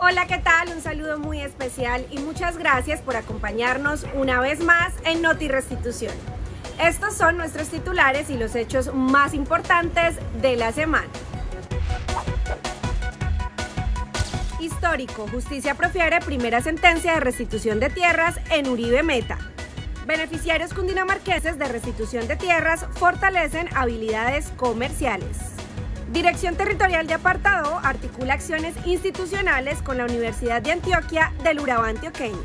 Hola, ¿qué tal? Un saludo muy especial y muchas gracias por acompañarnos una vez más en Noti Restitución. Estos son nuestros titulares y los hechos más importantes de la semana. Histórico, justicia profiere primera sentencia de restitución de tierras en Uribe Meta. Beneficiarios cundinamarqueses de restitución de tierras fortalecen habilidades comerciales. Dirección Territorial de Apartado articula acciones institucionales con la Universidad de Antioquia del Urabá antioqueño.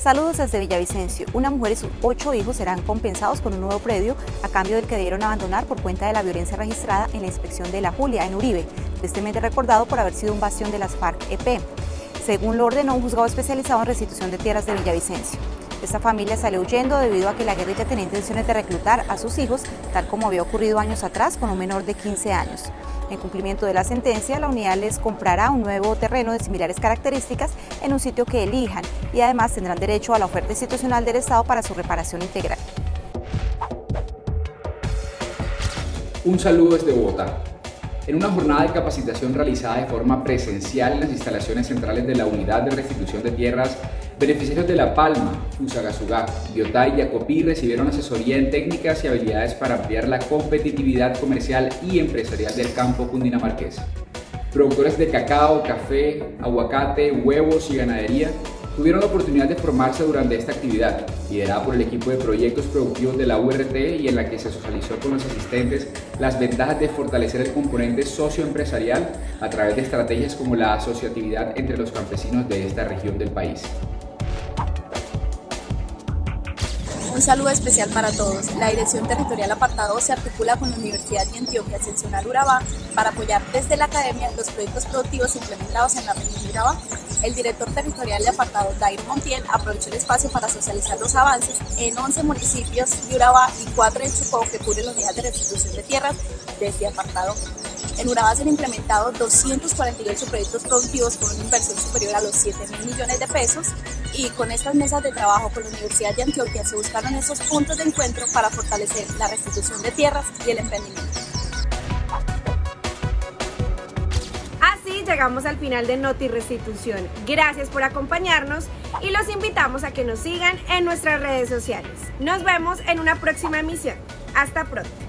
Saludos desde Villavicencio. Una mujer y sus ocho hijos serán compensados con un nuevo predio a cambio del que debieron abandonar por cuenta de la violencia registrada en la inspección de la Julia en Uribe, tristemente recordado por haber sido un bastión de las FARC-EP. Según lo ordenó un juzgado especializado en restitución de tierras de Villavicencio. Esta familia salió huyendo debido a que la guerrilla tenía intenciones de reclutar a sus hijos, tal como había ocurrido años atrás con un menor de 15 años. En cumplimiento de la sentencia, la unidad les comprará un nuevo terreno de similares características en un sitio que elijan y además tendrán derecho a la oferta institucional del Estado para su reparación integral. Un saludo desde Bogotá. En una jornada de capacitación realizada de forma presencial en las instalaciones centrales de la Unidad de Restitución de Tierras, beneficiarios de La Palma, Fusagasugá, Biotá y Yacopí recibieron asesoría en técnicas y habilidades para ampliar la competitividad comercial y empresarial del campo cundinamarqués. Productores de cacao, café, aguacate, huevos y ganadería tuvieron la oportunidad de formarse durante esta actividad, liderada por el equipo de proyectos productivos de la URT y en la que se socializó con los asistentes las ventajas de fortalecer el componente socioempresarial a través de estrategias como la asociatividad entre los campesinos de esta región del país. Un saludo especial para todos. La Dirección Territorial Apartado se articula con la Universidad de Antioquia Ascensional Urabá para apoyar desde la academia los proyectos productivos implementados en la región de Urabá el director territorial de apartado, Dair Montiel, aprovechó el espacio para socializar los avances en 11 municipios de Urabá y 4 en Chocó que cubren los días de restitución de tierras desde apartado. En Urabá se han implementado 248 proyectos productivos con una inversión superior a los 7 mil millones de pesos y con estas mesas de trabajo con la Universidad de Antioquia se buscaron esos puntos de encuentro para fortalecer la restitución de tierras y el emprendimiento. llegamos al final de Noti Restitución. Gracias por acompañarnos y los invitamos a que nos sigan en nuestras redes sociales. Nos vemos en una próxima emisión. Hasta pronto.